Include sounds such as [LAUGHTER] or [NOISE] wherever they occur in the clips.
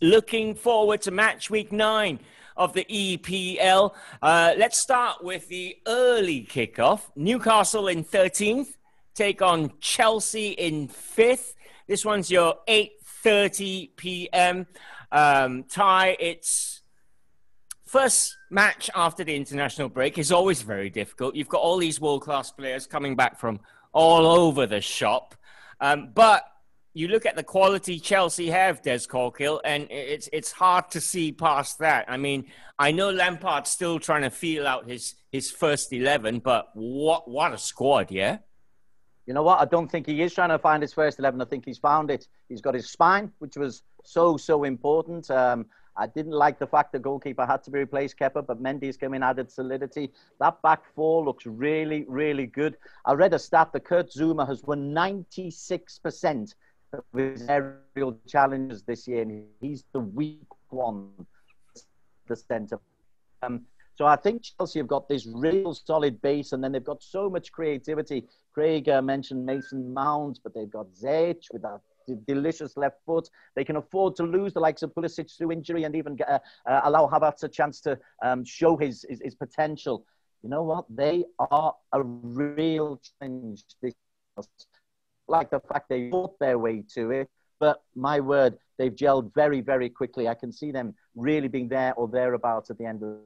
looking forward to match week nine of the EPL. Uh, let's start with the early kickoff. Newcastle in 13th, take on Chelsea in 5th. This one's your 8:30 p.m. Um, tie. It's first match after the international break is always very difficult. You've got all these world-class players coming back from all over the shop, um, but you look at the quality Chelsea have, Des Corkill, and it's it's hard to see past that. I mean, I know Lampard's still trying to feel out his his first eleven, but what what a squad, yeah. You know what? I don't think he is trying to find his first eleven. I think he's found it. He's got his spine, which was so so important. Um, I didn't like the fact the goalkeeper had to be replaced, Kepa, but Mendy's come in, added solidity. That back four looks really, really good. I read a stat that Kurt Zouma has won 96% of his aerial challenges this year, and he's the weak one, the centre. Um, so I think Chelsea have got this real solid base, and then they've got so much creativity. Craig uh, mentioned Mason Mount, but they've got Ziyech with that delicious left foot. They can afford to lose the likes of Pulisic through injury and even uh, uh, allow Havertz a chance to um, show his, his, his potential. You know what? They are a real challenge. This like the fact they fought their way to it, but my word, they've gelled very, very quickly. I can see them really being there or thereabouts at the end of.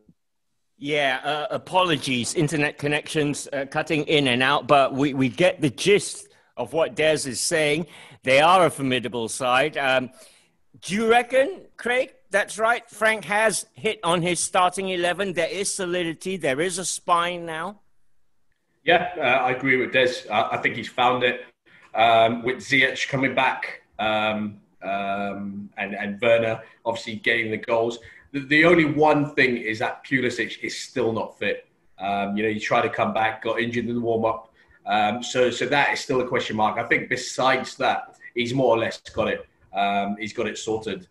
Yeah, uh, apologies, internet connections uh, cutting in and out, but we, we get the gist of what Des is saying. They are a formidable side. Um, do you reckon, Craig? That's right. Frank has hit on his starting 11. There is solidity, there is a spine now. Yeah, uh, I agree with Des. I, I think he's found it um, with Ziyech coming back um, um, and, and Werner obviously getting the goals. The, the, only one thing is that Pulisic is still not fit. Um, you know, he tried to come back, got injured in the warm up. Um, so, so that is still a question mark. I think besides that, he's more or less got it. Um, he's got it sorted.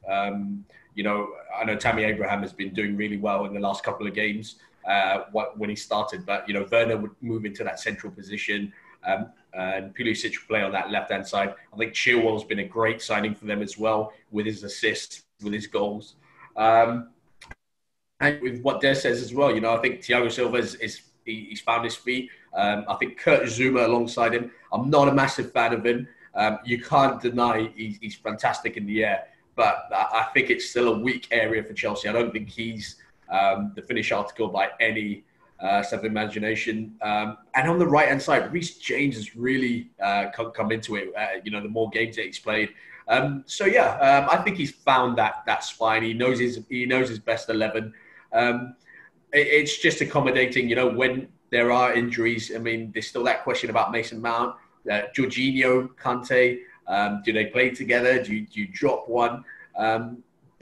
you know, I know Tammy Abraham has been doing really well in the last couple of games uh, when he started, but you know, Werner would move into that central position. Um, and Pulisic will play on that left hand side. I think Chilwell's been a great signing for them as well with his assists, with his goals. Um, and with what Des says as well, you know, I think Thiago Silva is, is he, he's found his feet. Um, I think Kurt Zouma alongside him. I'm not a massive fan of him. Um, you can't deny he's, he's, fantastic in the air, but I think it's still a weak area for Chelsea. I don't think he's um, the finish article by any uh, imagination. Um, and on the right hand side, Reece James has really uh, come, come, into it. Uh, you know, the more games that he's played. Um, so yeah, um, I think he's found that that spine. He knows his he knows his best eleven. Um, it, it's just accommodating. You know, when there are injuries. I mean, there's still that question about Mason Mount, uh, Jorginho, Kante. Um, do they play together? Do do you drop one?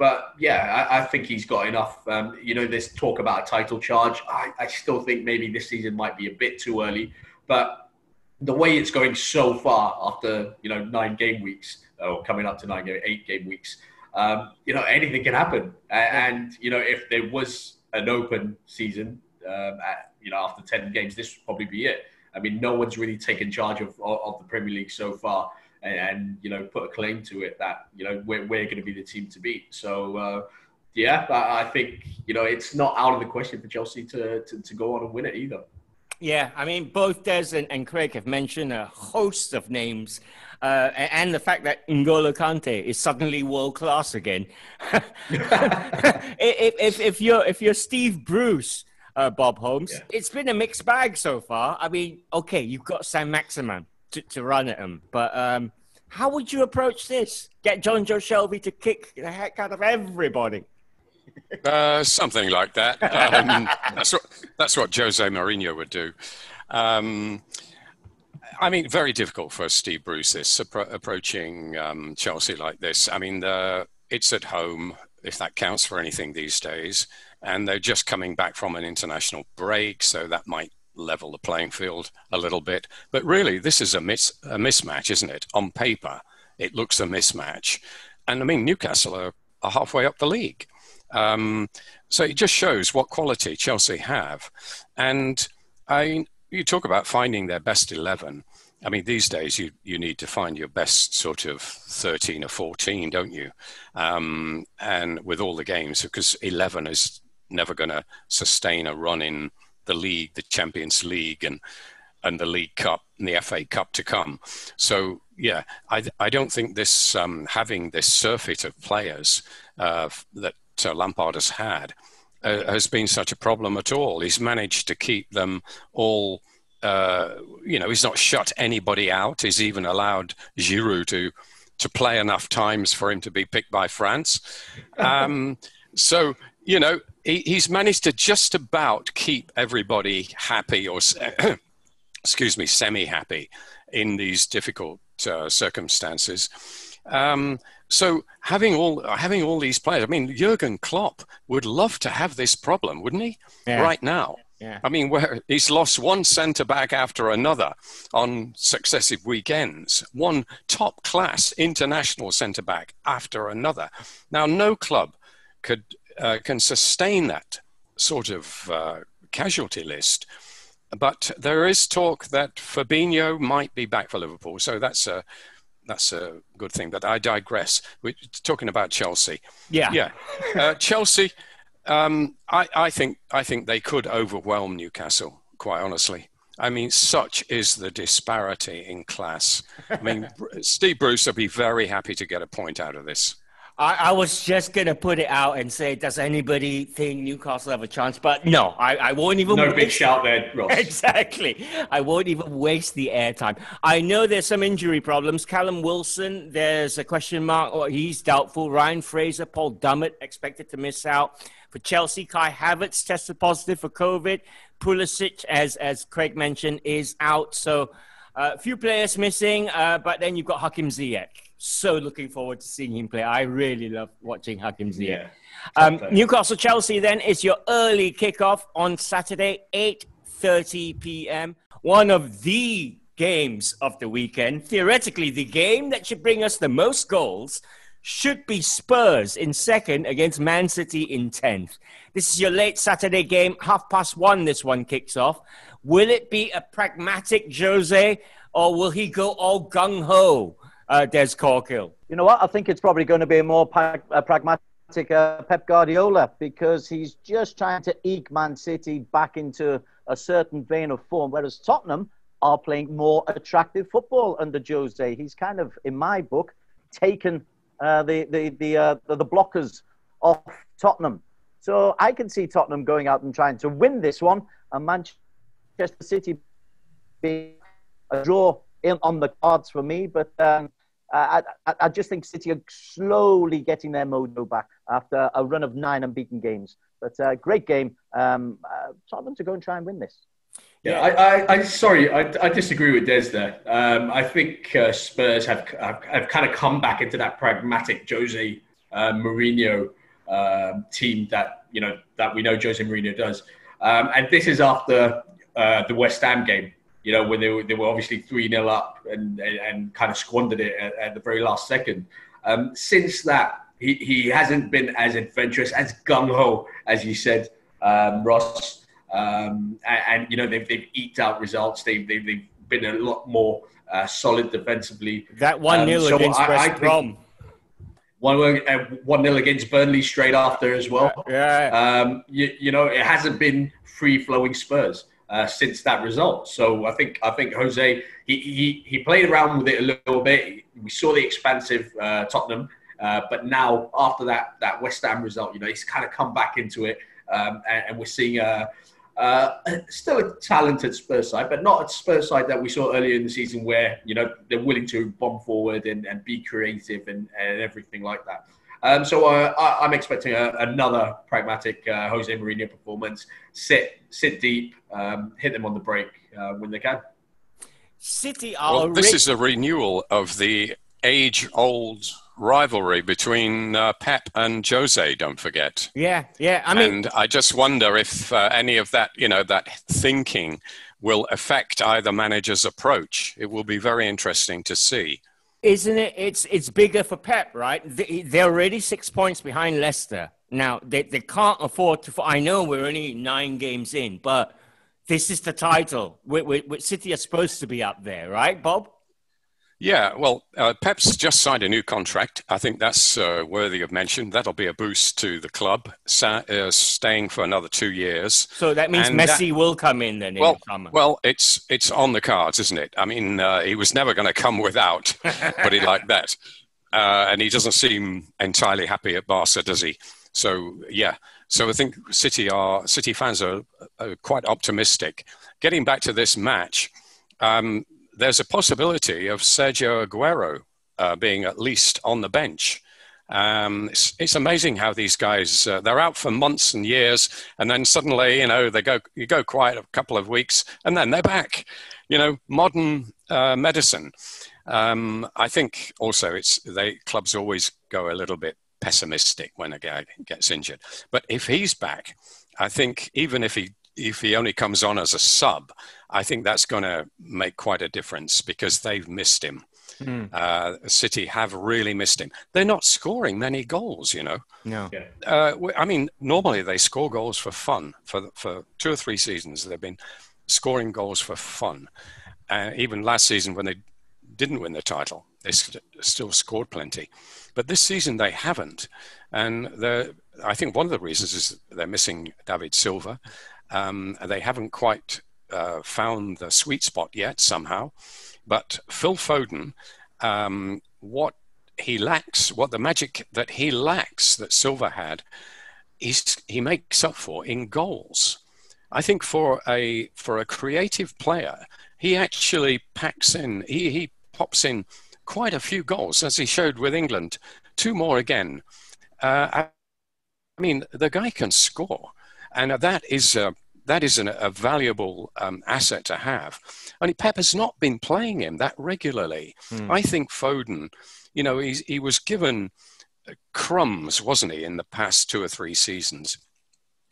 But yeah, I, I, think he's got enough. Um, you know, this talk about a title charge. I, I still think maybe this season might be a bit too early, but the way it's going so far after you know nine game weeks or coming up to nine game eight game weeks, um, you know anything can happen. And you know if there was an open season, um, at, you know after ten games, this would probably be it. I mean, no one's really taken charge of, of the Premier League so far and, and, you know put a claim to it that you know we're, we're going to be the team to beat. So uh, yeah, I, I think you know it's not out of the question for Chelsea to, to, to go on and win it either. Yeah, I mean, both Des and, and Craig have mentioned a host of names, uh, and the fact that N'Golo Kante is suddenly world class again. [LAUGHS] if, if, if, you're if you're Steve Bruce, uh, Bob Holmes, yeah. it's been a mixed bag so far. I mean, okay, you've got Saint-Maximin, to, to run at him. But um, how would you approach this? Get Jonjo Shelvey to kick the heck out of everybody? [LAUGHS] Uh, something like that. Um, that's, what, that's what Jose Mourinho would do. Um, I mean, very difficult for Steve Bruce this appro- approaching um, Chelsea like this. I mean, it's at home, if that counts for anything these days, and they're just coming back from an international break, so that might level the playing field a little bit. But really, this is a, mis- a mismatch, isn't it? On paper, it looks a mismatch. And I mean, Newcastle are, are halfway up the league. Um, so it just shows what quality Chelsea have. And I, you talk about finding their best 11. I mean, these days you, you need to find your best sort of 13 or 14, don't you? Um, and with all the games, because 11 is never going to sustain a run in the league, the Champions League, and and the League Cup and the FA Cup to come. So yeah, I I don't think this um, having this surfeit of players uh, that uh, Lampard has had uh, has been such a problem at all. He's managed to keep them all. Uh, you know, he's not shut anybody out. He's even allowed Giroud to to play enough times for him to be picked by France. [LAUGHS] Um, so you know, he, he's managed to just about keep everybody happy or [CLEARS THROAT] excuse me, semi-happy in these difficult uh, circumstances. Um, so having all having all these players, I mean, Jurgen Klopp would love to have this problem, wouldn't he? Yeah. Right now. Yeah. I mean, where he's lost one centre back after another on successive weekends, one top class international centre back after another. Now, no club could uh, can sustain that sort of uh, casualty list but there is talk that Fabinho might be back for Liverpool, so that's a that's a good thing. But I digress. We're talking about Chelsea. Yeah, yeah. Uh, Chelsea. Um, I, I think I think they could overwhelm Newcastle. Quite honestly, I mean, such is the disparity in class. I mean, [LAUGHS] Steve Bruce will be very happy to get a point out of this. I, I, was just gonna put it out and say, does anybody think Newcastle have a chance? But no, I, I won't even. No waste... big shout there, Ross. [LAUGHS] Exactly. I won't even waste the airtime. I know there's some injury problems. Callum Wilson, there's a question mark, or he's doubtful. Ryan Fraser, Paul Dummett expected to miss out. For Chelsea, Kai Havertz tested positive for COVID. Pulisic, as as Craig mentioned, is out. So a uh, few players missing, uh, but then you've got Hakim Ziyech so looking forward to seeing him play. I really love watching Hakim Ziyech. Yeah, um, Newcastle Chelsea then is your early kickoff on Saturday, 8:30 p.m. One of the games of the weekend. Theoretically, the game that should bring us the most goals should be Spurs in second against Man City in 10th. This is your late Saturday game, half past one. This one kicks off. Will it be a pragmatic Jose or will he go all gung ho? Uh, Des Corkill? You know what? I think it's probably going to be a more a pragmatic uh, Pep Guardiola because he's just trying to eke Man City back into a certain vein of form, whereas Tottenham are playing more attractive football under Jose. He's kind of, in my book, taken uh, the the the, uh, the the blockers off Tottenham. So I can see Tottenham going out and trying to win this one, and Manchester City being a draw in, on the cards for me. But um, I, I, I, just think City are slowly getting their mojo back after a run of nine unbeaten games. But uh, great game. Um, uh, Tottenham to go and try and win this. Yeah, I, I, sorry, I, I disagree with Des there. Um, I think uh, Spurs have, have, have kind of come back into that pragmatic Jose uh, Mourinho um, team that you know that we know Jose Mourinho does, um, and this is after uh, the West Ham game you know, when they were, they were obviously 3 0 up and, and, and, kind of squandered it at, at the very last second. Um, since that, he, he hasn't been as adventurous, as gung ho, as you said, um, Ross. Um, and, and, you know, they've, they've eked out results. They've, they've, they've been a lot more uh, solid defensively. That 1 0 um, so against West Brom. One uh, one nil against Burnley straight after as well. Yeah. Um, you, you know, it hasn't been free flowing Spurs. Uh, since that result. So I think I think Jose he, he he played around with it a little bit. We saw the expansive uh, Tottenham, uh, but now after that that West Ham result, you know, he's kind of come back into it, um, and, and, we're seeing a. Uh, still a talented Spurs side, but not a Spurs side that we saw earlier in the season where, you know, they're willing to bomb forward and, and be creative and, and everything like that. Um, so uh, I, am expecting a, another pragmatic uh, Jose Mourinho performance. Sit, sit deep, um, hit them on the break uh, when they can. City are. Well, this is a renewal of the age-old rivalry between uh, Pep and Jose. Don't forget. Yeah, yeah. I mean, and I just wonder if uh, any of that, you know, that thinking will affect either manager's approach. It will be very interesting to see. Isn't it? It's it's bigger for Pep, right? They're already six points behind Leicester. Now they, they can't afford to. I know we're only nine games in, but this is the title. We, we, City are supposed to be up there, right, Bob? Yeah, well, uh, Pep's just signed a new contract. I think that's uh, worthy of mention. That'll be a boost to the club, sa- uh, staying for another two years. So that means and Messi that, will come in then. Well, in well, it's it's on the cards, isn't it? I mean, uh, he was never going to come without, [LAUGHS] but it like that. Uh, and he doesn't seem entirely happy at Barca, does he? So yeah, so I think City are City fans are, are quite optimistic. Getting back to this match. Um, there's a possibility of Sergio Aguero uh, being at least on the bench. Um, it's, it's, amazing how these guys uh, they're out for months and years, and then suddenly you know they go you go quiet a couple of weeks, and then they're back. You know, modern uh, medicine. Um, I think also it's they clubs always go a little bit pessimistic when a guy gets injured, but if he's back, I think even if he if he only comes on as a sub, I think that's going to make quite a difference because they've missed him. Mm. Uh, City have really missed him. They're not scoring many goals, you know. No. Uh, I mean, normally they score goals for fun. For for two or three seasons, they've been scoring goals for fun. Uh, even last season, when they didn't win the title, they st- still scored plenty. But this season, they haven't. And I think one of the reasons is they're missing David Silva. Um, they haven't quite uh, found the sweet spot yet somehow. But Phil Foden, um, what he lacks, what the magic that he lacks that Silva had, he makes up for in goals. I think for a for a creative player, he actually packs in. He he pops in quite a few goals, as he showed with England. Two more again. Uh, I mean, the guy can score, and that is uh, that is an, a valuable um, asset to have. And Pep has not been playing him that regularly. Mm. I think Foden, you know, he was given crumbs, wasn't he, in the past two or three seasons?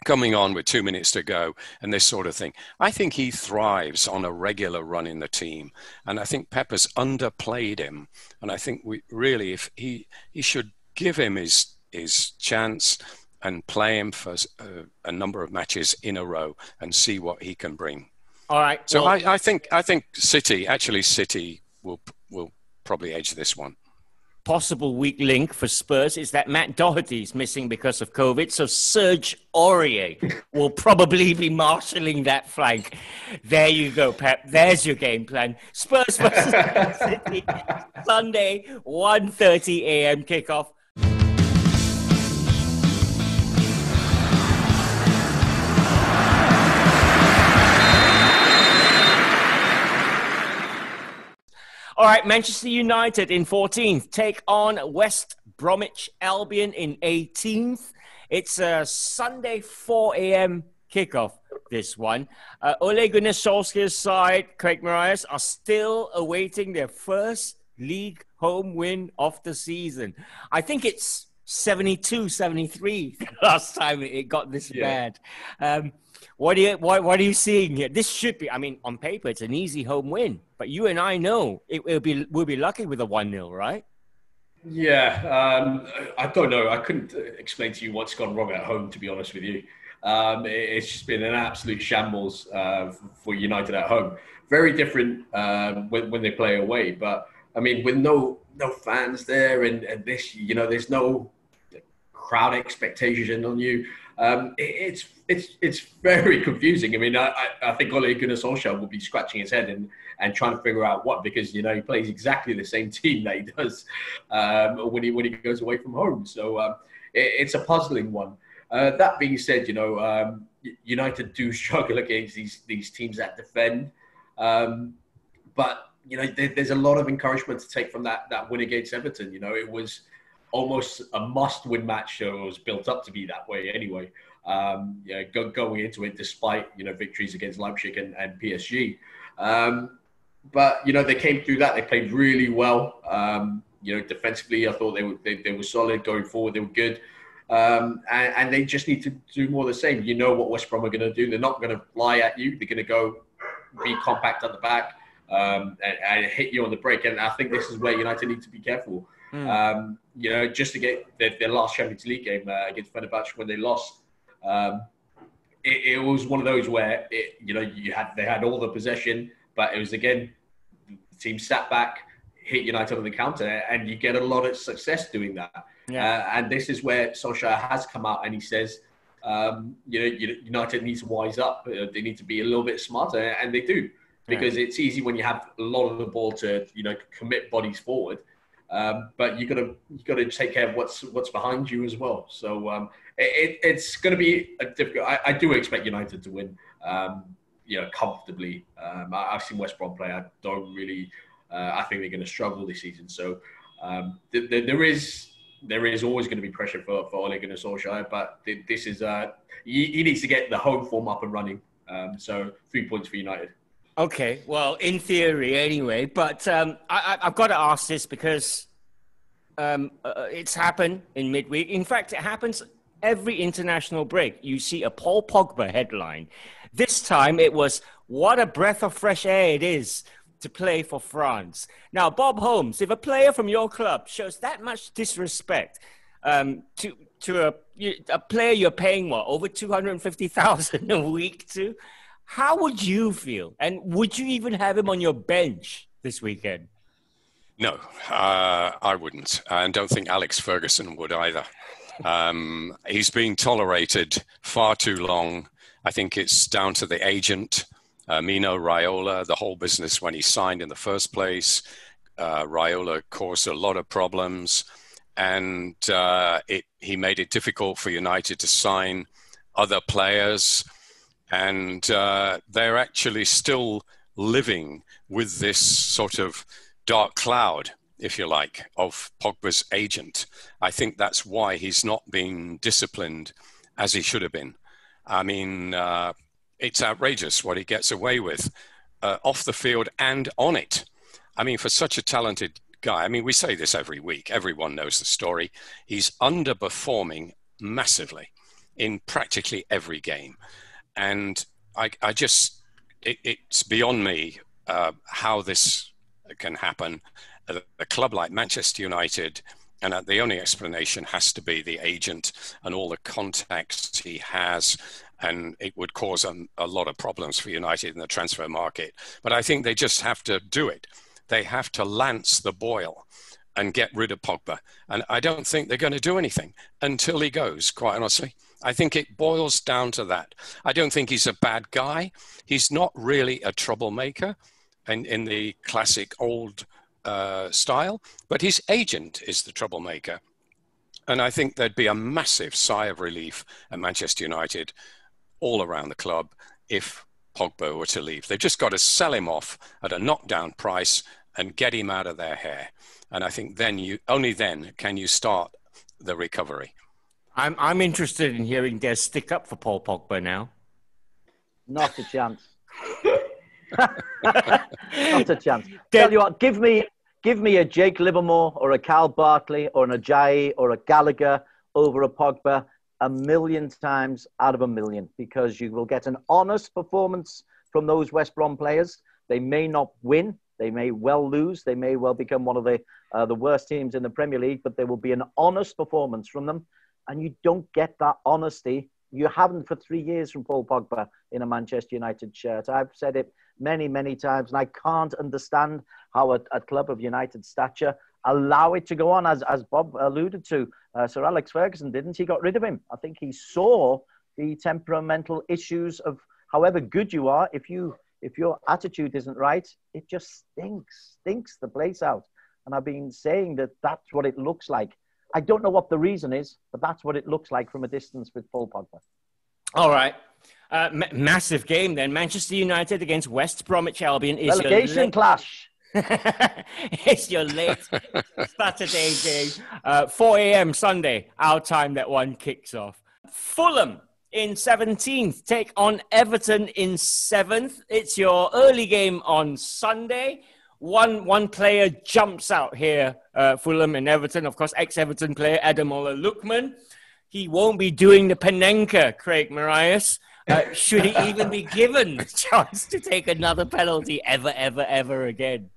Coming on with two minutes to go and this sort of thing. I think he thrives on a regular run in the team. And I think Pep has underplayed him. And I think we really, if he, he should give him his, his chance and play him for a, uh, a, number of matches in a row and see what he can bring. All right. So well, I, I, think I think City actually City will will probably edge this one. Possible weak link for Spurs is that Matt Doherty's missing because of COVID, so Serge Aurier will probably be marshalling that flank. There you go, Pep. There's your game plan. Spurs versus [LAUGHS] City, Sunday, 1.30 a.m. kickoff. All right, Manchester United in 14th take on West Bromwich Albion in 18th. It's a Sunday 4 a.m. kickoff. This one, uh, Ole Gunnar Solskjaer's side, Craig Marias, are still awaiting their first league home win of the season. I think it's 72, 73 [LAUGHS] last time it got this yeah. bad. Um, what are you what, what are you seeing here? This should be. I mean, on paper, it's an easy home win, but you and I know it will be. We'll be lucky with a one 0 right? Yeah, um, I don't know. I couldn't explain to you what's gone wrong at home. To be honest with you, um, it's just been an absolute shambles uh, for United at home. Very different um, when, when they play away, but I mean, with no no fans there and, and this, you know, there's no crowd expectation on you. Um, it, it's it's it's very [LAUGHS] confusing. I mean, I, I think Ole Gunnar Solskjaer will be scratching his head and, and trying to figure out what because you know he plays exactly the same [LAUGHS] team that he does um, when he when he goes away from home. So um, it, it's a puzzling one. Uh, that being said, you know um, United do [LAUGHS] struggle against these these teams that defend, um, but you know there, there's a lot of encouragement to take from that that win against Everton. You know it was almost a must-win match. It was built up to be that way anyway um, yeah, go, going into it despite you know victories against Leipzig and, and PSG. Um, but you know they came through that. They played really well. Um, you know defensively, I thought they were they, they were solid going forward. They were good. Um, and, and, they just need to do more of the same. You know what West Brom are going to do. They're not going to fly at you. They're going to go be compact at the back um, and, and, hit you on the break. And I think this is where United need to be careful. Mm. Um, you know, just to get their, their last Champions League game uh, against Fenerbahce when they lost, um, it, it, was one of those where it, you know you had they had all the possession, but it was again the team sat back, hit United on the counter, and you get a lot of success doing that. Yeah. Uh, and this is where Solskjaer has come out and he says, um, you know, United needs to wise up. Uh, they need to be a little bit smarter, and they do because yeah. it's easy when you have a lot of the ball to you know commit bodies forward. Um, but you got to you got to take care of what's what's behind you as well. So um, it, it's going to be a difficult. I, I, do expect United to win, um, you know, comfortably. Um, I, have seen West Brom play. I don't really. Uh, I think they're going to struggle this season. So um, th- th- there is there is always going to be pressure for for Ole Gunnar Solskjaer, but th- this is uh, he, he, needs to get the home form up and running. Um, so three points for United. Okay, well, in theory, anyway. But um, I, have got to ask this because um, uh, it's happened in midweek. In fact, it happens every international break. You see a Paul Pogba headline. This time, it was "What a breath of fresh air it is to play for France." Now, Bob Holmes, if a player from your club shows that much disrespect um, to to a, a player you're paying what over two hundred fifty thousand a week to how would you feel? And would you even have him on your bench this weekend? No, uh, I wouldn't. And don't think Alex Ferguson would either. Um, he's been tolerated far too long. I think it's down to the agent, uh, Mino Raiola, the whole business when he signed in the first place. Uh, Raiola caused a lot of problems, and uh, it, he made it difficult for United to sign other players and uh, they're actually still living with this sort of dark cloud, if you like, of Pogba's agent. I think that's why he's not being disciplined as he should have been. I mean, uh, it's outrageous what he gets away with uh, off the field and on it. I mean, for such a talented guy, I mean, we say this every week, everyone knows the story. He's underperforming massively in practically every game and I, I just it, it's beyond me uh, how this can happen. A, a, club like Manchester United, and the only explanation has to be the agent and all the contacts he has, and it would cause a, a lot of problems for United in the transfer market. But I think they just have to do it. They have to lance the boil and get rid of Pogba. And I don't think they're going to do anything until he goes, quite honestly. I think it boils down to that. I don't think he's a bad guy. He's not really a troublemaker in, in the classic old uh, style, but his agent is the troublemaker. And I think there'd be a massive sigh of relief at Manchester United all around the club if Pogba were to leave. They've just got to sell him off at a knockdown price and get him out of their hair. And I think then you only then can you start the recovery. I'm I'm interested in hearing Des stick up for Paul Pogba now. Not a chance. [LAUGHS] Not a chance. Tell you what, give me give me a Jake Livermore or a Kyle Bartley or an Ajayi or a Gallagher over a Pogba a million times out of a million because you will get an honest performance from those West Brom players. They may not win, they may well lose, they may well become one of the uh, the worst teams in the Premier League, but there will be an honest performance from them and you don't get that honesty. You haven't for three years from Paul Pogba in a Manchester United shirt. I've said it many, many times, and I can't understand how a, a club of United stature allow it to go on, as, as Bob alluded to. Uh, Sir Alex Ferguson didn't. He got rid of him. I think he saw the temperamental issues of however good you are, if you if your attitude isn't right, it just stinks, stinks the place out. And I've been saying that that's what it looks like I don't know what the reason is, but that's what it looks like from a distance with Paul Pogba. All right. Uh, m- massive game then. Manchester United against West Bromwich Albion is relegation late... clash. [LAUGHS] it's your late [LAUGHS] Saturday game, uh, 4 a.m. Sunday, our time that one kicks off. Fulham in 17th take on Everton in 7th. It's your early game on Sunday one one player jumps out here. Uh, Fulham and Everton, of course, ex-Everton player Ademola Lookman. He won't be doing the Panenka, Craig Marias. Uh, [LAUGHS] should he even be given [LAUGHS] the chance to take another penalty ever, ever, ever again?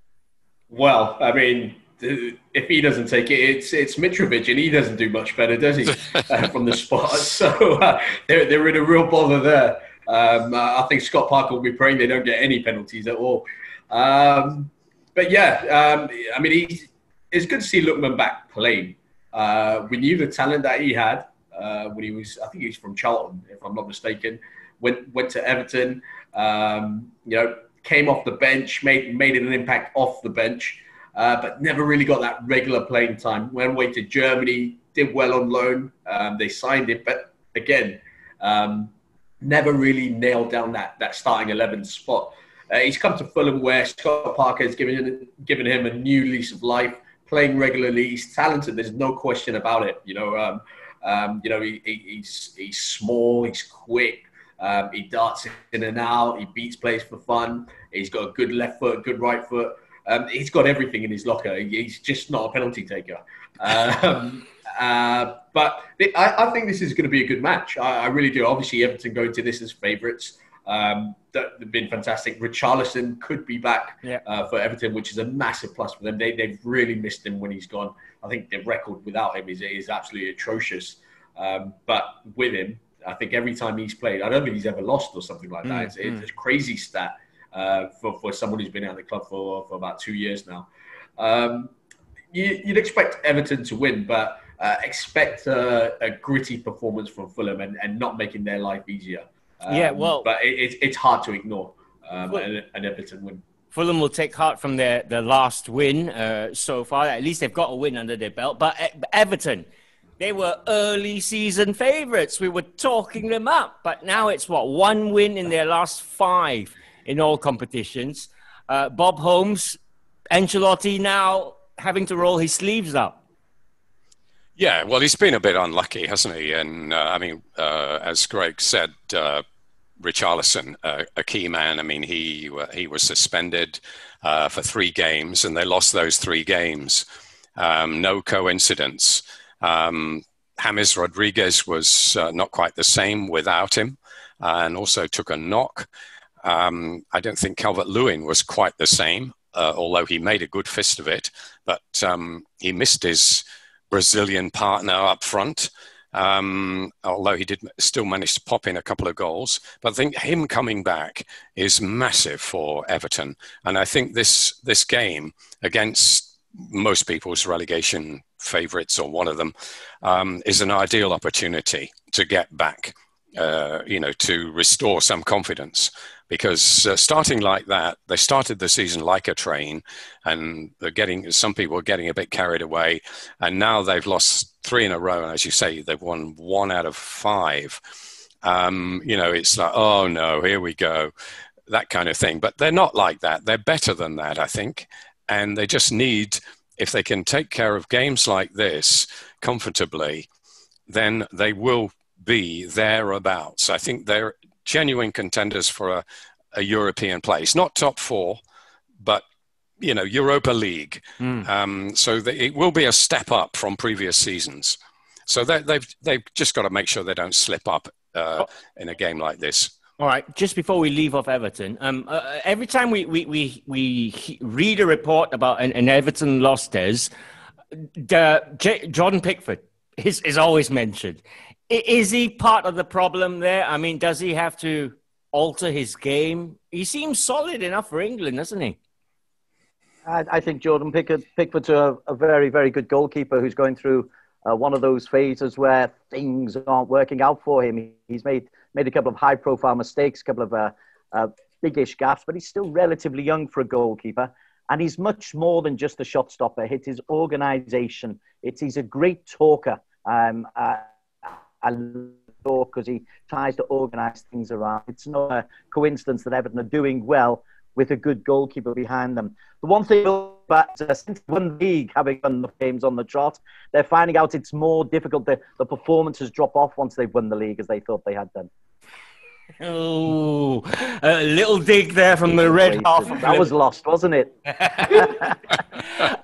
Well, I mean, if he doesn't take it, it's it's Mitrovic, and he doesn't do much better, does he, [LAUGHS] uh, from the spot? So uh, they're they're in a real bother there. Um, I think Scott Parker will be praying they don't get any penalties at all. Um, but yeah, um, I mean, he's, it's good to see Lookman back playing. Uh, we knew the talent that he had uh, when he was, I think he was from Charlton, if I'm not mistaken. Went went to Everton. Um, you know, came off the bench, made made an impact off the bench, uh, but never really got that regular playing time. Went away to Germany, did well on loan. Um, they signed it, but again, um, never really nailed down that that starting eleven spot. Uh, he's come to Fulham, where Scott Parker has given given him a new lease of life. Playing regularly, he's talented. There's no question about it. You know, um, um, you know, he, he, he's he's small, he's quick, um, he darts in and out, he beats plays for fun. He's got a good left foot, good right foot. Um, he's got everything in his locker. He's just not a penalty taker. Um, [LAUGHS] uh, but I, I, think this is going to be a good match. I, I really do. Obviously, Everton going to this as favourites. Um, they've been fantastic. Richarlison could be back yeah. uh, for Everton, which is a massive plus for them. They, they've really missed him when he's gone. I think the record without him is, is absolutely atrocious. Um, but with him, I think every time he's played, I don't think he's ever lost or something like that. Mm, it's, mm. it's, a crazy stat uh, for, for someone who's been out of the club for, for about two years now. Um, you, would expect Everton to win, but uh, expect a, a, gritty performance from Fulham and, and not making their life easier. Um, yeah, well, but it, it, it's hard to ignore um, an, an Everton win. Fulham will take heart from their, their last win uh, so far. At least they've got a win under their belt. But Everton, they were early season favourites. We were talking them up. But now it's what? One win in their last five in all competitions. Uh, Bob Holmes, Ancelotti now having to roll his sleeves up. Yeah, well, he's been a bit unlucky, hasn't he? And uh, I mean, uh, as Greg said, uh, Richarlison, uh, a key man. I mean, he he was suspended uh, for three games, and they lost those three games. Um, no coincidence. Um, James Rodriguez was uh, not quite the same without him, and also took a knock. Um, I don't think Calvert Lewin was quite the same, uh, although he made a good fist of it. But um, he missed his Brazilian partner up front um, although he did still manage to pop in a couple of goals. But I think him coming back is massive for Everton, and I think this this game against most people's relegation favourites or one of them um, is an ideal opportunity to get back. Uh, you know, to restore some confidence because uh, starting like that, they started the season like a train, and they're getting some people are getting a bit carried away, and now they've lost three in a row, and as you say, they've won one out of five. Um, you know, it's like, oh no, here we go, that kind of thing. But they're not like that. They're better than that, I think, and they just need, if they can take care of games like this comfortably, then they will be thereabouts. I think they're genuine contenders for a, a European place, not top four, but you know Europa League. Mm. Um, so the, it will be a step up from previous seasons. So they, they've they've just got to make sure they don't slip up uh, in a game like this. All right, just before we leave off Everton, um, uh, every time we, we, we, we read a report about an, an Everton loss, Des, the, J- Jordan Pickford is, is always mentioned. Is he part of the problem there? I mean, does he have to alter his game? He seems solid enough for England, doesn't he? I, I think Jordan Pickford, Pickford's a, a, very, very good goalkeeper who's going through uh, one of those phases where things aren't working out for him. He's made made a couple of high profile mistakes, a couple of uh, uh, big-ish gaffes, but he's still relatively young for a goalkeeper. And he's much more than just a shot stopper. It's his organisation. It's he's a great talker. Um, uh, I because he tries to organise things around. It's not a coincidence that Everton are doing well with a good goalkeeper behind them. The one thing about uh, since one league having won the games on the trot, they're finding out it's more difficult. The, the performances drop off once they've won the league as they thought they had done. Oh, a little dig there from the red half. that was lost, wasn't it? [LAUGHS]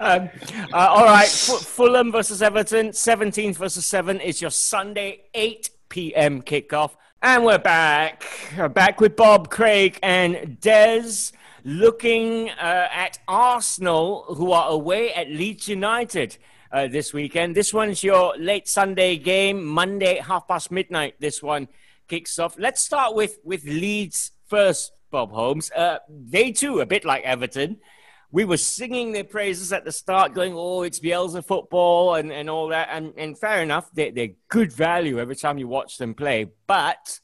um, uh, all right, Fulham versus Everton, 17th versus 7 is your Sunday 8 p.m. kickoff. And we're back. We're back with Bob, Craig, and Des. Looking uh, at Arsenal, who are away at Leeds United uh, this weekend. This one's your late Sunday game, Monday, half past midnight. This one kicks off. Let's start with, with Leeds first, Bob Holmes. Uh, they too, a bit like Everton, we were singing their praises at the start, going, "Oh, it's Bielsa football," and, and all that. And, and fair enough, they're, they're good value every time you watch them play. But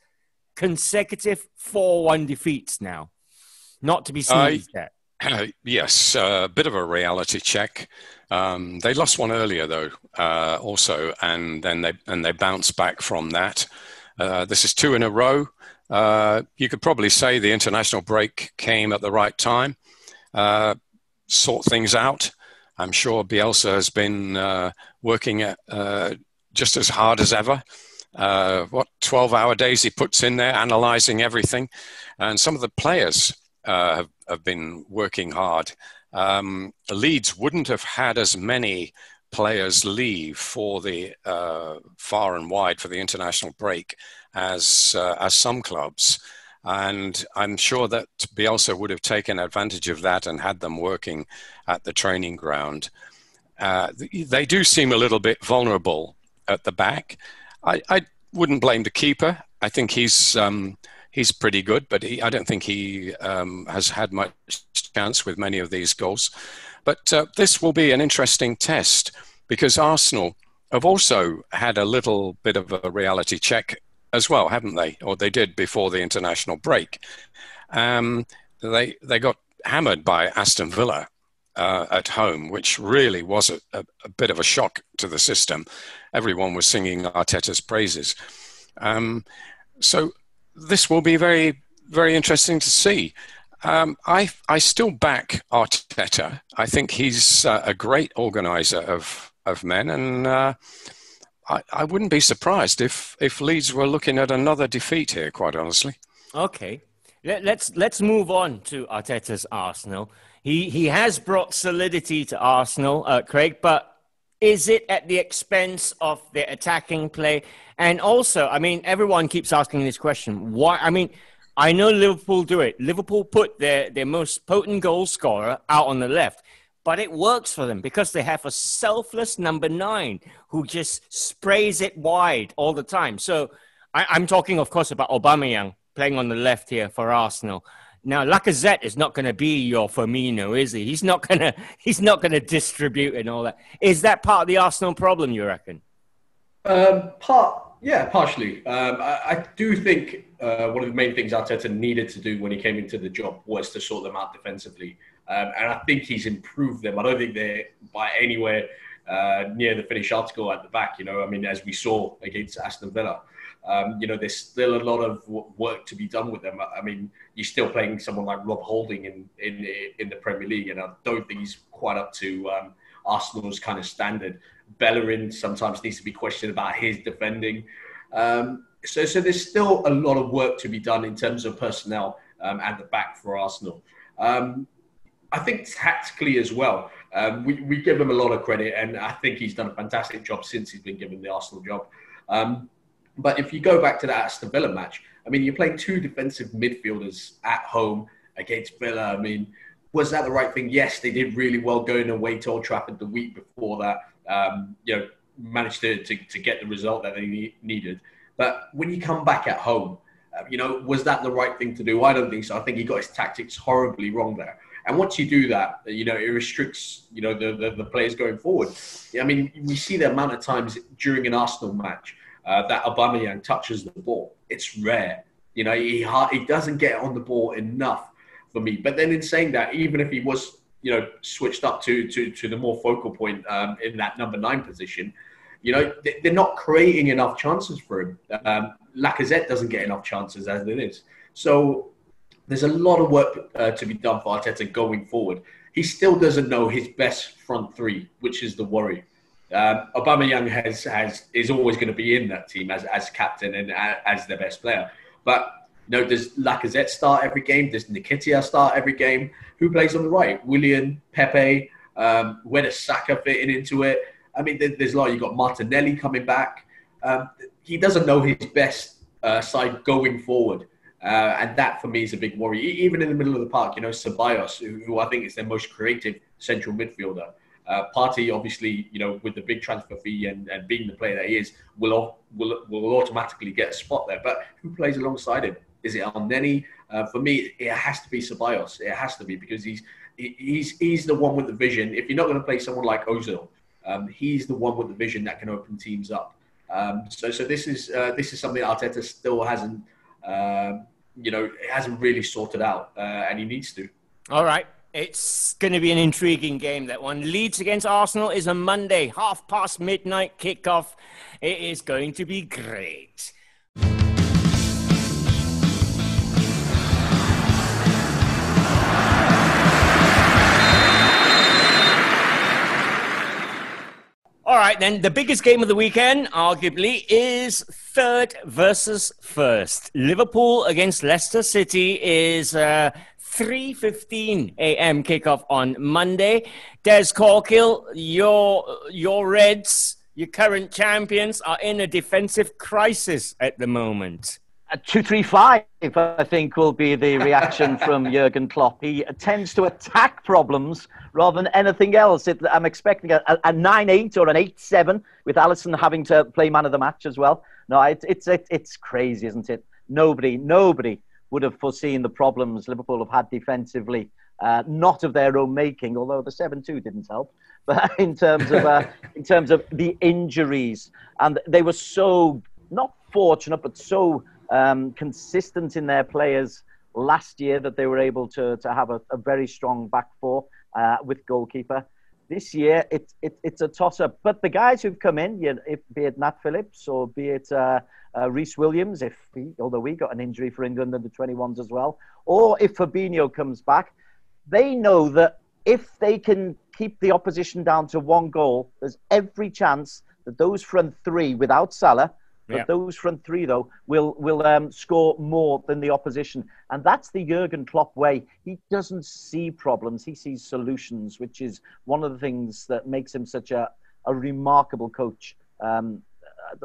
consecutive four-one defeats now, not to be sneezed [CLEARS THROAT] uh, at. yes, a bit of a reality check. Um, they lost one earlier though, uh, also, and then they and they bounced back from that. Uh, this is two in a row. Uh, you could probably say the international break came at the right time. Uh, sort things out. I'm sure Bielsa has been uh, working at, uh, just as hard as ever. Uh, what 12 hour days he puts in there, analyzing everything. And some of the players uh, have, have, been working hard. Um, Leeds wouldn't have had as many players leave for the uh, far and wide for the international break as, uh, as some clubs. And I'm sure that Bielsa would have taken advantage of that and had them working at the training ground. Uh, they do seem a little bit vulnerable at the back. I, I wouldn't blame the keeper. I think he's um, he's pretty good, but he, I don't think he um, has had much chance with many of these goals. But uh, this will be an interesting test because Arsenal have also had a little bit of a reality check as well, haven't they? Or they did before the international break. Um, they they got hammered by Aston Villa uh, at home, which really was a, a, a, bit of a shock to the system. Everyone was singing Arteta's praises. Um, so this will be very very interesting to see. Um, I I still back Arteta. I think he's uh, a great organizer of of men and. Uh, I, I wouldn't be surprised if, if Leeds were looking at another defeat here, quite honestly. Okay. Let, us let's, let's move on to Arteta's Arsenal. He, he has brought solidity to Arsenal, uh, Craig, but is it at the expense of the attacking play? And also, I mean, everyone keeps asking this question. Why? I mean, I know Liverpool do it. Liverpool put their, their most potent goal scorer out on the left but it works for them because they have a selfless number nine who just sprays it wide all the time. So I, am talking, of course, about Aubameyang playing on the left here for Arsenal. Now Lacazette is not going to be your Firmino, is he? He's not going [LAUGHS] to. He's not going to distribute and all that. Is that part of the Arsenal problem? You reckon? Um, part, yeah, partially. Um, I, I, do think uh, one of the main things Arteta needed to do when he came into the job was to sort them out defensively. Um, and I think he's improved them. I don't think they're by anywhere uh, near the finished article at the back. You know, I mean, as we saw against Aston Villa, um, you know, there's still a lot of work to be done with them. I mean, you're still playing someone like Rob Holding in in in the Premier League, and I don't think he's quite up to um, Arsenal's kind of standard. Bellerin sometimes needs to be questioned about his defending. Um, so, so there's still a lot of work to be done in terms of personnel um, at the back for Arsenal. Um, I think tactically as well, um, we, we give him a lot of credit, and I think he's done a fantastic job since he's been given the Arsenal job. Um, but if you go back to that Aston Villa match, I mean, you're playing two defensive midfielders at home against Villa. I mean, was that the right thing? Yes, they did really well going away to Old Trafford the week before that. Um, you know, managed to, to, to, get the result that they needed. But when you come back at home, uh, you know, was that the right thing to do? I don't think so. I think he got his tactics horribly wrong there. And once you do that, you know, it restricts, you know, the, the, the players going forward. I mean, we see the amount of times during an Arsenal match uh, that Aubameyang touches the ball. It's rare. You know, he, he doesn't get on the ball enough for me. But then in saying that, even if he was, you know, switched up to, to, to the more focal point um, in that number nine position, you know, they're not creating enough chances for him. Um, Lacazette doesn't get enough chances as it is. So there's a lot of work uh, to be done for Arteta going forward. He still doesn't know his best front three, which is the worry. Um, Young has has is always going to be in that team as as captain and as the best player. But you know, does Lacazette start every game? Does Nketiah start every game? Who plays on the right? Willian, Pepe. Um, where does Saka fitting into it? I mean, there's a lot. You've got Martinelli coming back. Um, he doesn't know his best uh, side going forward. Uh, and that for me is a big worry. Even in the middle of the park, you know, Ceballos, who, who I think is their most creative central midfielder. Uh, Partey, obviously, you know, with the big transfer fee and, and being the player that he is, will, will will automatically get a spot there. But who plays alongside him? Is it Elneny? Uh, for me, it has to be Ceballos. It has to be because he's he's he's the one with the vision. If you're not going to play someone like Ozil, um, he's the one with the vision that can open teams up. Um, so so this is uh, this is something Arteta still hasn't uh, you know hasn't really sorted out, uh, and he needs to. All right. It's going to be an intriguing game, that one. Leeds against Arsenal is a Monday, half past midnight kickoff. It is going to be great. All right, then the biggest game of the weekend, arguably, is third versus first. Liverpool against Leicester City is uh, 3:15 a.m. kickoff on Monday. Des Corkill, your your Reds, your current champions, are in a defensive crisis at the moment. A two, three, five, I think, will be the reaction [LAUGHS] from Jurgen Klopp. He tends to attack problems rather than anything else. It, I'm expecting a, a, 9-8 or an 8-7 with Alisson having to play man of the match as well. No, it, it's it, it's crazy, isn't it? Nobody, nobody would have foreseen the problems Liverpool have had defensively, uh, not of their own making, although the 7-2 didn't help. [LAUGHS] But in terms of uh, [LAUGHS] in terms of the injuries, and they were so not fortunate, but so um, consistent in their players last year that they were able to, to have a, a very strong back four uh, with goalkeeper. This year, it, it, it's a toss up. But the guys who've come in, you know, if, be it Nat Phillips or be it uh, uh, Rhys Williams, if he, although we got an injury for England under 21s as well, or if Fabinho comes back, they know that if they can keep the opposition down to one goal, there's every chance that those front three without Salah but yeah. those front three, though, will will um, score more than the opposition, and that's the Jurgen Klopp way. He doesn't see problems; he sees solutions, which is one of the things that makes him such a a remarkable coach. Um,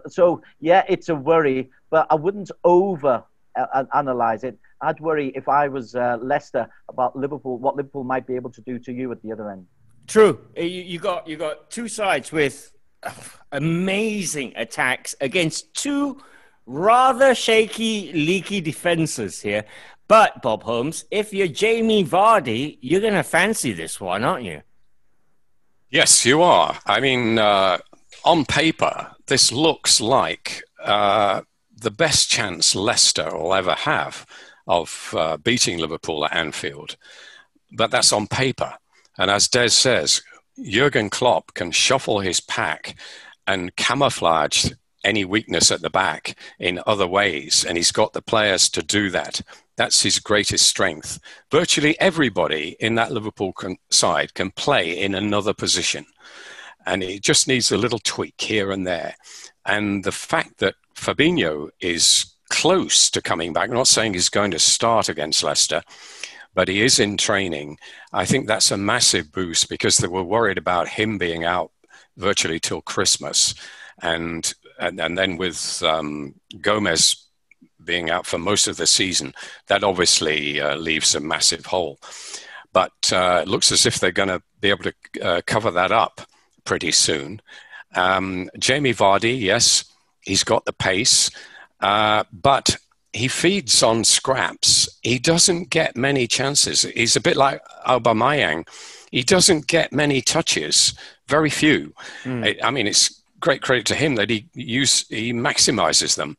so yeah, it's a worry, but I wouldn't over uh, analyze it. I'd worry if I was uh, Leicester about Liverpool, what Liverpool might be able to do to you at the other end. True. You, you got you got two sides with amazing attacks against two rather shaky, leaky defenses here. But, Bob Holmes, if you're Jamie Vardy, you're going to fancy this one, aren't you? Yes, you are. I mean, uh, on paper, this looks like uh, the best chance Leicester will ever have of uh, beating Liverpool at Anfield. But that's on paper. And as Des says, Jurgen Klopp can shuffle his pack and camouflage any weakness at the back in other ways, and he's got the players to do that. That's his greatest strength. Virtually everybody in that Liverpool side can play in another position, and it just needs a little tweak here and there. And the fact that Fabinho is close to coming back, I'm not saying he's going to start against Leicester, but he is in training. I think that's a massive boost because they were worried about him being out virtually till Christmas, and and, and then with um, Gomez being out for most of the season, that obviously uh, leaves a massive hole. But uh, it looks as if they're going to be able to uh, cover that up pretty soon. Um, Jamie Vardy, yes, he's got the pace, uh, but he feeds on scraps. He doesn't get many chances. He's a bit like Aubameyang. He doesn't get many touches, very few. Mm. I, I, mean, it's great credit to him that he use he maximizes them.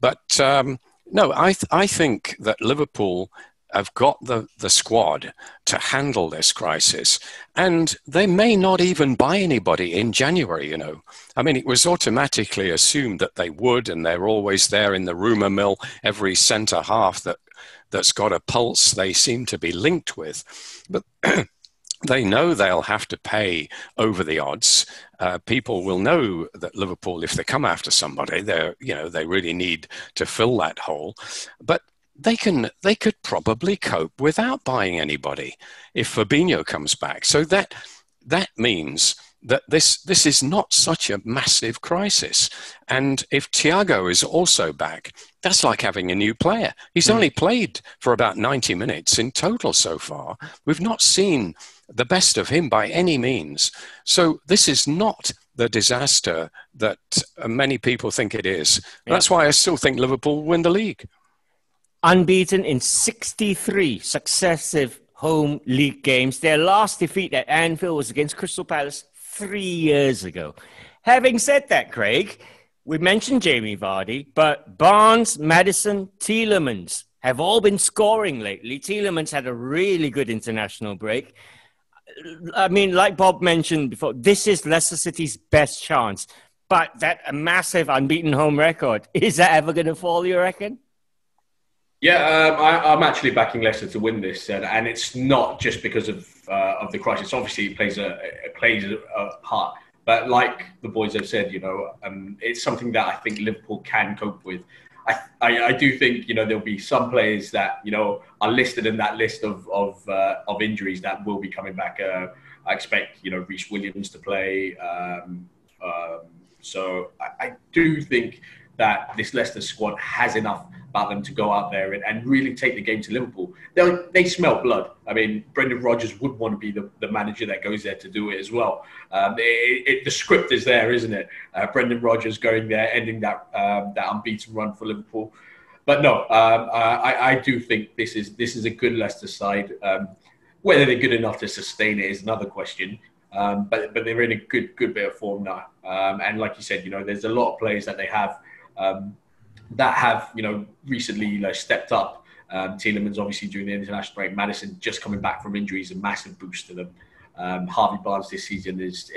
But um, no, I th- I think that Liverpool have got the, the squad to handle this crisis. And they may not even buy anybody in January, you know. I mean, it was automatically assumed that they would, and they're always there in the rumour mill. Every centre half that, that's got a pulse, they seem to be linked with. But [CLEARS THROAT] they know they'll have to pay over the odds. Uh, people will know that Liverpool, if they come after somebody, they you know they really need to fill that hole. But they can they could probably cope without buying anybody if Fabinho comes back. So that that means that this this is not such a massive crisis. And if Thiago is also back, that's like having a new player. He's mm. only played for about 90 minutes in total so far. We've not seen the best of him by any means. So this is not the disaster that uh, many people think it is. Yeah. That's why I still think Liverpool win the league. Unbeaten in 63 successive home league games. Their last defeat at Anfield was against Crystal Palace three years ago. Having said that, Craig, we mentioned Jamie Vardy, but Barnes, Maddison, Tielemans have all been scoring lately. Tielemans had a really good international break. I mean, like Bob mentioned before, this is Leicester City's best chance. But that massive unbeaten home record, [LAUGHS] is that ever going to fall, you reckon? Yeah, um, I, am actually backing Leicester to win this, and, and it's not just because of uh, of the crisis. Obviously, it plays a it plays a, part, but like the boys have said, you know, um, it's something that I think Liverpool can cope with. I, I, I, do think you know there'll be some players that you know are listed in that list of of, uh, of injuries that will be coming back. Uh, I expect you know Rhys Williams to play. Um, um, so I, I, do think that this Leicester squad has enough about them to go out there and, and really take the game to Liverpool. They they smell blood. I mean, Brendan Rodgers would want to be the, the manager that goes there to do it as well. Um, it, it, the script is there, isn't it? Uh, Brendan Rodgers going there, ending that um, that unbeaten run for Liverpool. But no, um, I, I do think this is this is a good Leicester side. Um, whether they're good enough to sustain it is another question. Um, but but they're in a good good bit of form now. Um, and like you said, you know, there's a lot of players that they have um, that have you know recently like, stepped up. Um, Tielemans obviously during the international break. Maddison just coming back from injuries, a massive boost to them. Um, Harvey Barnes this season is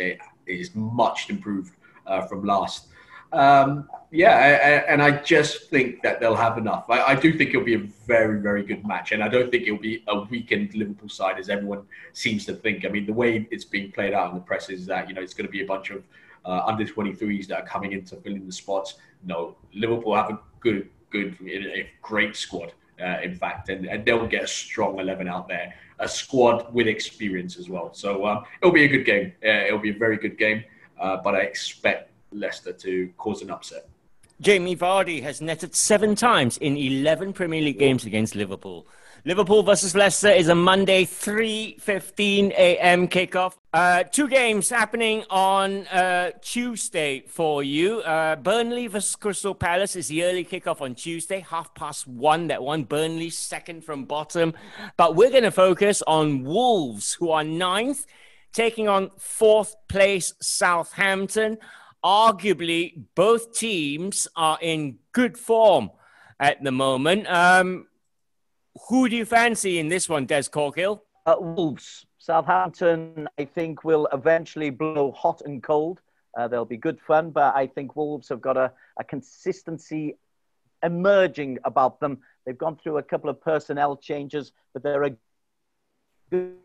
is much improved uh, from last. Um, yeah, and I just think that they'll have enough. I, I, do think it'll be a very, very good match, and I don't think it'll be a weakened Liverpool side as everyone seems to think. I mean, the way it's being played out in the press is that you know it's going to be a bunch of uh, under 23s that are coming in to fill in the spots. No, Liverpool have a good, good, a great squad. Uh, in fact, and, and they'll get a strong 11 out there, a squad with experience as well. So um, it'll be a good game. Uh, it'll be a very good game, uh, but I expect Leicester to cause an upset. Jamie Vardy has netted seven times in 11 Premier League games against Liverpool. Liverpool versus Leicester is a Monday 3:15 a.m. kickoff. Uh, two games happening on uh, Tuesday for you. Uh, Burnley versus Crystal Palace is the early kickoff on Tuesday, half past one. That one, Burnley second from bottom. But we're going to focus on Wolves, who are ninth, taking on fourth place Southampton. Arguably, both teams are in good form at the moment. Um, who do you fancy in this one, Des Corkill? Uh, Wolves. Southampton, I think, will eventually blow hot and cold. Uh, they'll be good fun, but I think Wolves have got a, a consistency emerging about them. They've gone through a couple of personnel changes, but they're a good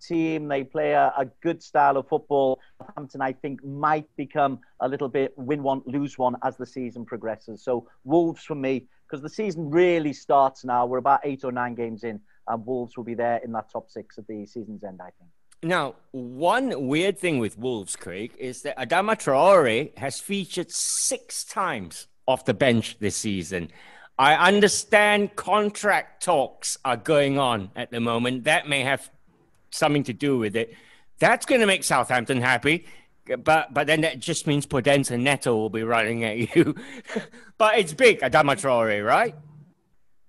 team. They play a, a good style of football. Southampton, I think, might become a little bit win one, lose one as the season progresses. So Wolves for me, because the season really starts now. We're about eight or nine games in, and Wolves will be there in that top six at the season's end, I think. Now, one weird thing with Wolves, Craig, is that Adama Traore has featured six times off the bench this season. I understand contract talks are going on at the moment. That may have something to do with it. That's going to make Southampton happy. But but then that just means Podence and Neto will be running at you. [LAUGHS] but it's big, Adama Traore, right?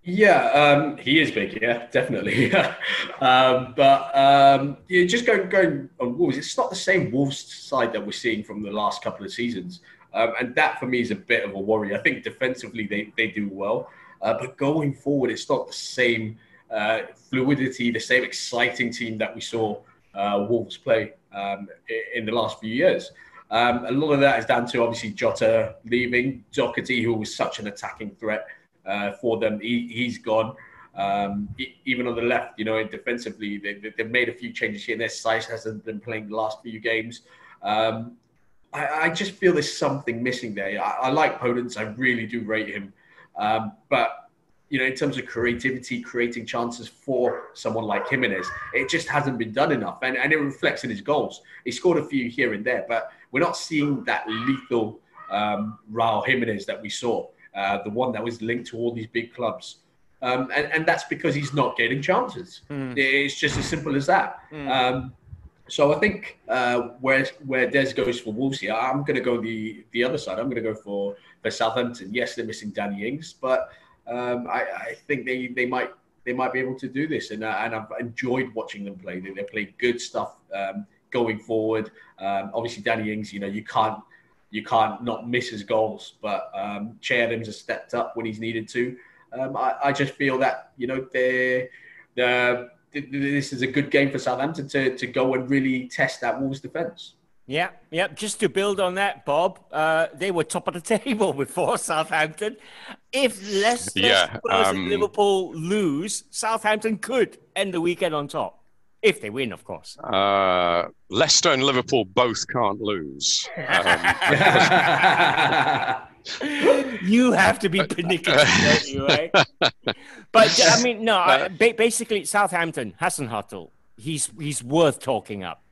Yeah, um, he is big. Yeah, definitely. [LAUGHS] um, but um, yeah, just going going on Wolves. It's not the same Wolves side that we're seeing from the last couple of seasons, um, and that for me is a bit of a worry. I think defensively they they do well, uh, but going forward, it's not the same uh, fluidity, the same exciting team that we saw uh, Wolves play um, in the last few years. Um, a lot of that is down to obviously Jota leaving, Doherty, who was such an attacking threat uh, for them, he, has gone. Um, even on the left, you know, defensively, they, have made a few changes here. And their size hasn't been playing the last few games. Um, I, I, just feel there's something missing there. I, I like Podence, I really do rate him, um, but you know, in terms of creativity, creating chances for someone like Jimenez, it just hasn't been done enough. And, and it reflects in his goals. He scored a few here and there, but we're not seeing that lethal um, Raul Jimenez that we saw, uh, the one that was linked to all these big clubs. Um, and, and that's because he's not getting chances. Mm. It's just as simple as that. Mm. Um, so I think uh, where where Des goes for Wolves here, I'm going to go the the other side. I'm going to go for for Southampton. Yes, they're missing Danny Ings, but um, I, I, think they, they might they might be able to do this, and, uh, and I've enjoyed watching them play. They, they play good stuff um, going forward. Um, obviously, Danny Ings, you know, you can't you can't not miss his goals, but um, Che Adams has stepped up when he's needed to. Um, I, I, just feel that you know they this is a good game for Southampton to, to go and really test that Wolves defence. Yeah, yeah. Just to build on that, Bob, uh, they were top of the [LAUGHS] table before Southampton. If Leicester, yeah, Spurs, um, and Liverpool lose, Southampton could end the weekend on top. If they win, of course. Uh, Leicester and Liverpool both can't lose. Um, [LAUGHS] [LAUGHS] you have to be pernickety, [LAUGHS] right? But I mean, no. Uh, basically, Southampton, Hasenhüttl, he's he's worth talking up.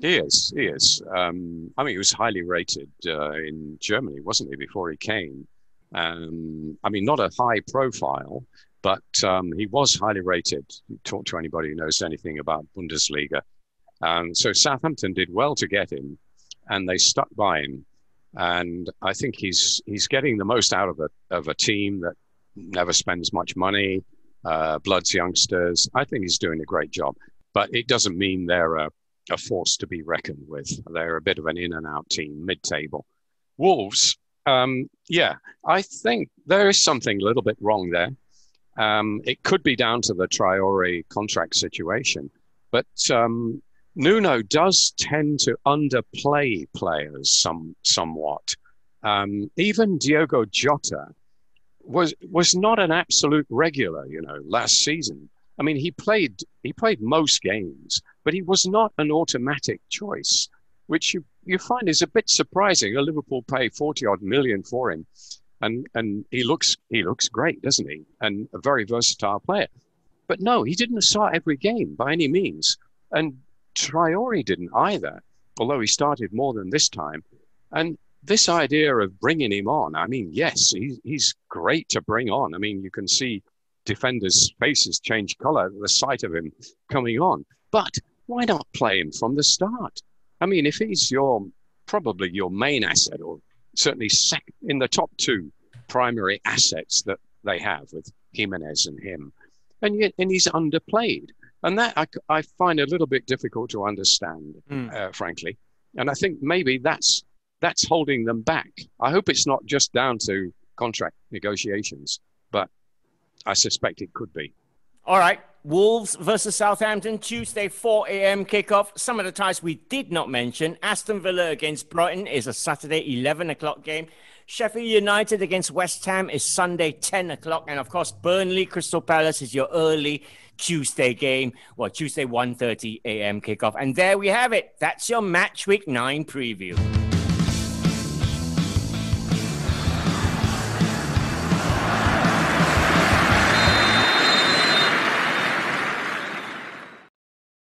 He is. He is. Um, I mean, he was highly rated uh, in Germany, wasn't he, before he came? Um, I mean, not a high profile, but um, he was highly rated. talk to anybody who knows anything about Bundesliga. Um, so Southampton did well to get him, and they stuck by him. And I think he's he's getting the most out of a of a team that never spends much money, uh, bloods youngsters. I think he's doing a great job. But it doesn't mean they're a a force to be reckoned with. They're a bit of an in and out team, mid table. Wolves, um, yeah, I think there is something a little bit wrong there. Um, it could be down to the Traore contract situation, but um, Nuno does tend to underplay players some somewhat. Um, even Diogo Jota was was not an absolute regular, you know, last season. I mean, he played he played most games, but he was not an automatic choice, which you, you find is a bit surprising. A Liverpool pay forty odd million for him, and and he looks he looks great, doesn't he? And a very versatile player. But no, he didn't start every game by any means, and Traore didn't either, although he started more than this time. And this idea of bringing him on, I mean, yes, he, he's great to bring on. I mean, you can see defenders' faces change color at the sight of him coming on. But why not play him from the start? I mean, if he's your probably your main asset, or certainly sec- in the top two primary assets that they have with Jimenez and him, and yet and he's underplayed, and that I, I find a little bit difficult to understand, mm. uh, frankly. And I think maybe that's that's holding them back. I hope it's not just down to contract negotiations, but I suspect it could be. All right. Wolves versus Southampton, Tuesday, 4 a.m. kickoff. Some of the ties we did not mention Aston Villa against Brighton is a Saturday, 11 o'clock game. Sheffield United against West Ham is Sunday, 10 o'clock. And of course, Burnley Crystal Palace is your early Tuesday game. Well, Tuesday, 1.30 a.m. kickoff. And there we have it. That's your match week nine preview.